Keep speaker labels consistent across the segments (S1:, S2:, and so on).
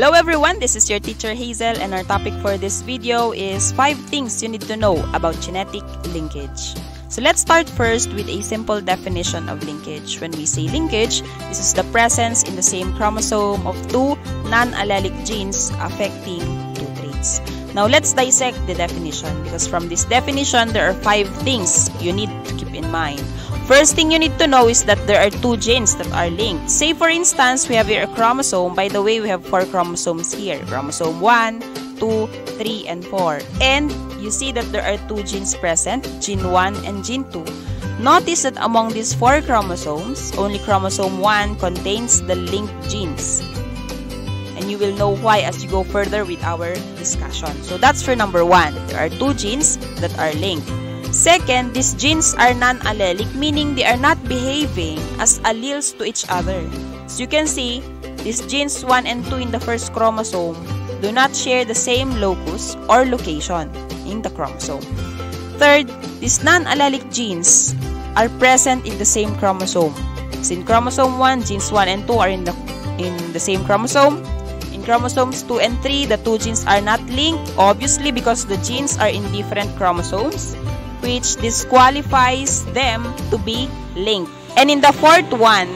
S1: Hello everyone, this is your teacher Hazel and our topic for this video is 5 things you need to know about genetic linkage. So let's start first with a simple definition of linkage. When we say linkage, this is the presence in the same chromosome of two non-allelic genes affecting two traits. Now let's dissect the definition because from this definition, there are 5 things you need to keep in mind. First thing you need to know is that there are two genes that are linked. Say for instance, we have here a chromosome. By the way, we have four chromosomes here. Chromosome 1, 2, 3, and 4. And you see that there are two genes present, gene 1 and gene 2. Notice that among these four chromosomes, only chromosome 1 contains the linked genes. And you will know why as you go further with our discussion. So that's for number 1. There are two genes that are linked. Second, these genes are non-allelic, meaning they are not behaving as alleles to each other. As you can see, these genes 1 and 2 in the first chromosome do not share the same locus or location in the chromosome. Third, these non-allelic genes are present in the same chromosome. So in chromosome 1, genes 1 and 2 are in the, in the same chromosome. In chromosomes 2 and 3, the two genes are not linked, obviously because the genes are in different chromosomes which disqualifies them to be linked. And in the fourth one,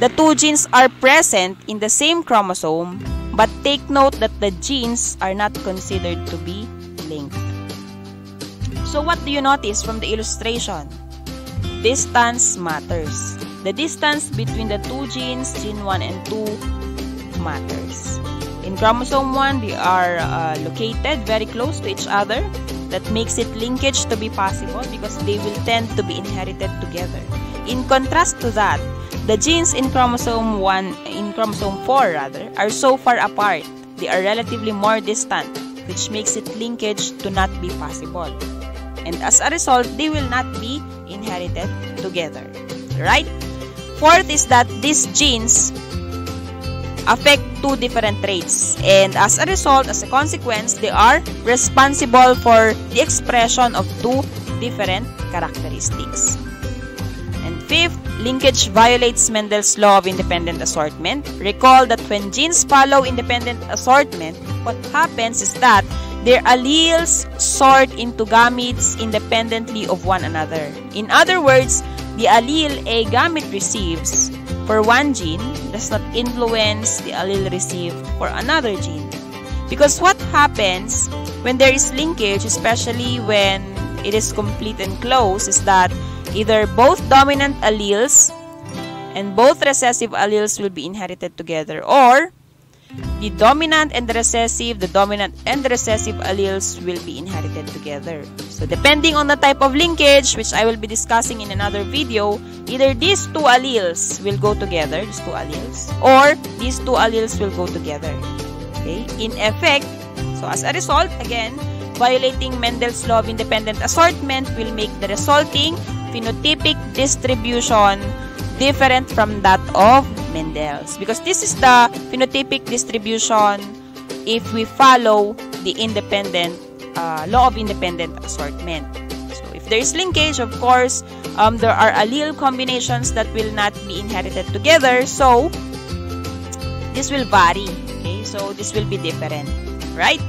S1: the two genes are present in the same chromosome, but take note that the genes are not considered to be linked. So what do you notice from the illustration? Distance matters. The distance between the two genes, gene 1 and 2, matters. In chromosome 1, they are uh, located very close to each other that makes it linkage to be possible because they will tend to be inherited together. In contrast to that, the genes in chromosome 1 in chromosome 4 rather are so far apart. They are relatively more distant, which makes it linkage to not be possible. And as a result, they will not be inherited together. Right? Fourth is that these genes affect two different traits. And as a result, as a consequence, they are responsible for the expression of two different characteristics. And fifth, linkage violates Mendel's law of independent assortment. Recall that when genes follow independent assortment, what happens is that their alleles sort into gametes independently of one another. In other words, the allele a gamete receives for one gene does not influence the allele received for another gene. Because what happens when there is linkage, especially when it is complete and close, is that either both dominant alleles and both recessive alleles will be inherited together or the dominant and the recessive, the dominant and the recessive alleles will be inherited together. So depending on the type of linkage, which I will be discussing in another video, either these two alleles will go together, these two alleles, or these two alleles will go together. Okay? In effect, so as a result, again, violating Mendel's law of independent assortment will make the resulting phenotypic distribution different from that of Mendel's. Because this is the phenotypic distribution if we follow the independent uh, law of independent assortment. So if there is linkage, of course, um, there are allele combinations that will not be inherited together. So this will vary. Okay, so this will be different, right?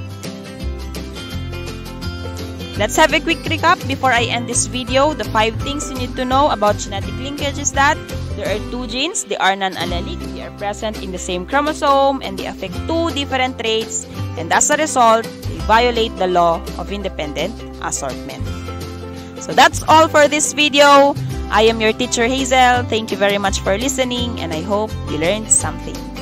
S1: Let's have a quick recap before I end this video. The five things you need to know about genetic linkage is that there are two genes, they are non-allelic, they are present in the same chromosome, and they affect two different traits, and as a result, they violate the law of independent assortment. So that's all for this video. I am your teacher Hazel. Thank you very much for listening, and I hope you learned something.